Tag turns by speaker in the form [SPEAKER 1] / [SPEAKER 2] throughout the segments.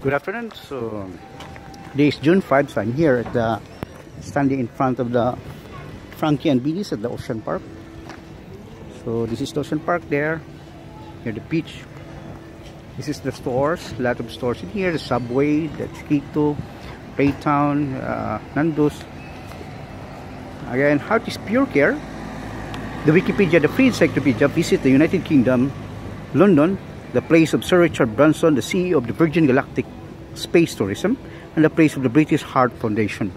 [SPEAKER 1] Good afternoon. So, today is June 5, so I'm here at the standing in front of the Frankie and Benny's at the Ocean Park. So, this is the Ocean Park there, near the beach. This is the stores, a lot of stores in here, the Subway, the Chiquito, Playtown, uh, Nando's. Again, Heart is Pure Care. The Wikipedia, the free encyclopedia, visit the United Kingdom, London, the place of Sir Richard Branson, the CEO of the Virgin Galactic Space Tourism, and the place of the British Heart Foundation.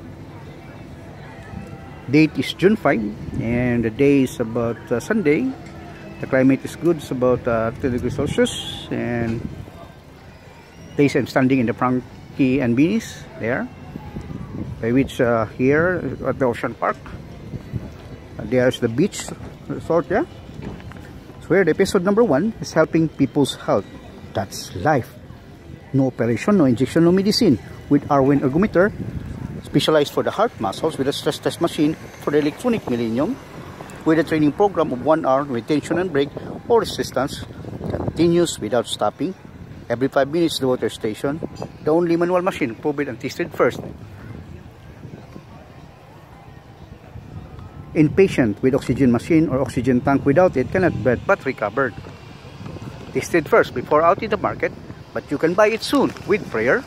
[SPEAKER 1] Date is June 5, and the day is about uh, Sunday. The climate is good, it's about uh, 2 degrees Celsius, and place I'm standing in the Frankie and Benny's there, which uh, here at the Ocean Park. there's the beach resort, yeah? So here, the episode number one is helping people's health. That's life. No operation, no injection, no medicine. With Arwen Ergometer, specialized for the heart muscles with a stress test machine for the electronic millennium, with a training program of one hour with tension and break or resistance, continues without stopping. Every 5 minutes the water station, the only manual machine proven and tested first Inpatient with oxygen machine or oxygen tank without it cannot breathe but recovered. Tested first before out in the market, but you can buy it soon with prayer.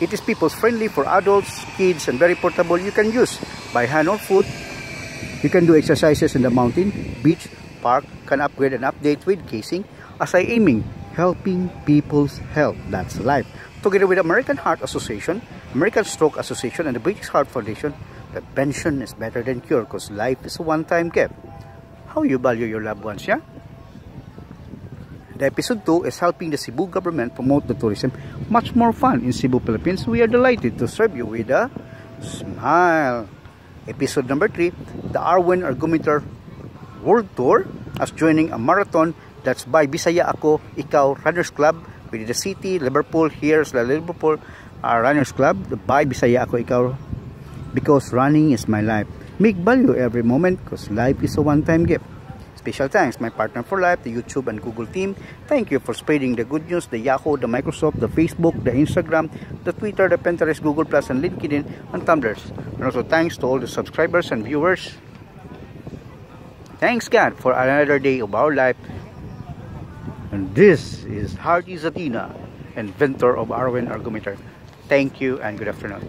[SPEAKER 1] It is people's friendly for adults, kids, and very portable you can use by hand or foot. You can do exercises in the mountain, beach, park, can upgrade and update with casing as I aiming helping people's health. That's life. Together with American Heart Association, American Stroke Association, and the British Heart Foundation, prevention is better than cure because life is a one-time gift. How you value your loved ones, yeah? The episode 2 is helping the Cebu government promote the tourism much more fun in Cebu, Philippines. We are delighted to serve you with a smile. Episode number 3, the Arwen Ergometer World Tour as joining a marathon that's by Bisaya Ako, Ikaw Runners Club with the city, Liverpool, here's the Liverpool uh, Runners Club, by Bisaya Ako, Ikaw because running is my life. Make value every moment because life is a one-time gift. Special thanks, my partner for life, the YouTube and Google team. Thank you for spreading the good news, the Yahoo, the Microsoft, the Facebook, the Instagram, the Twitter, the Pinterest, Google Plus, and LinkedIn, and Tumblr. And also thanks to all the subscribers and viewers. Thanks God for another day of our life. And this is Harthy Satina, inventor of Arwen Ergometer. Thank you and good afternoon.